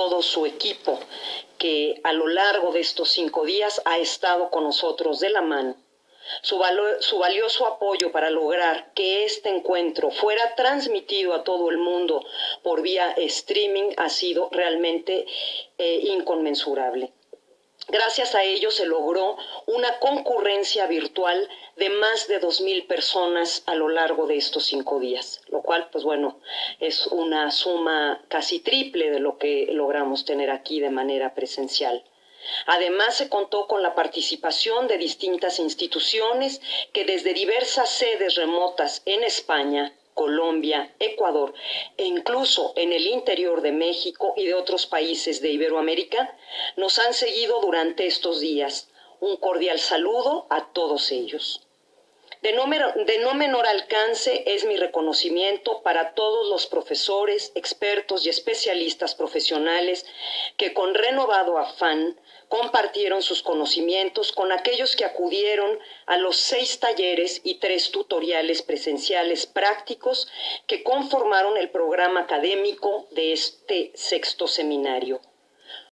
todo su equipo que a lo largo de estos cinco días ha estado con nosotros de la mano. Su, su, valioso apoyo para lograr que este encuentro fuera transmitido a todo el mundo por vía streaming ha sido realmente eh, inconmensurable. Gracias a ello se logró una concurrencia virtual de más de 2.000 personas a lo largo de estos cinco días, lo cual, pues bueno, es una suma casi triple de lo que logramos tener aquí de manera presencial. Además, se contó con la participación de distintas instituciones que desde diversas sedes remotas en España Colombia, Ecuador e incluso en el interior de México y de otros países de Iberoamérica, nos han seguido durante estos días. Un cordial saludo a todos ellos. De no, menor alcance es mi reconocimiento para todos los profesores, expertos y especialistas profesionales que con renovado afán compartieron sus conocimientos con aquellos que acudieron a los seis talleres y tres tutoriales presenciales prácticos que conformaron el programa académico de este sexto seminario.